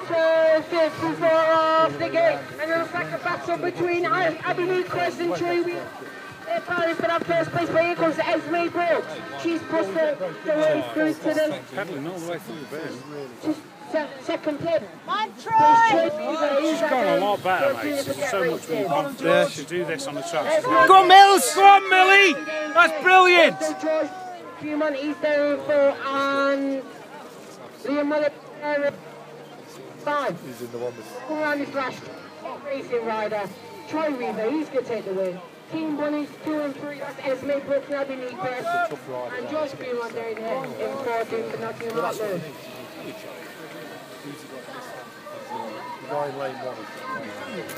first uh, 54 off the gate. And it looks like a battle between Avenue Crest and Chewie. They're apparently for that first place, but here comes Esme Brooks. She's pushed the, the way through to the... Second place. On, Troy! Oh, she's gone a lot better, mate. She's so much more confident. Yeah. she do this on the track. Go, on, Mills! Go on, Millie! That's brilliant! George Beaumont, he's there for, and Liam Willett five. He's in the one that's Come around this last racing rider. Troy Reaver, he's going to take the win. Team Bunnies, two and three, that's Esme Brooks, Nabi Neepers, and George Fremont there in, in 14 for Nottingham Outlaws. the guy in lane one. is-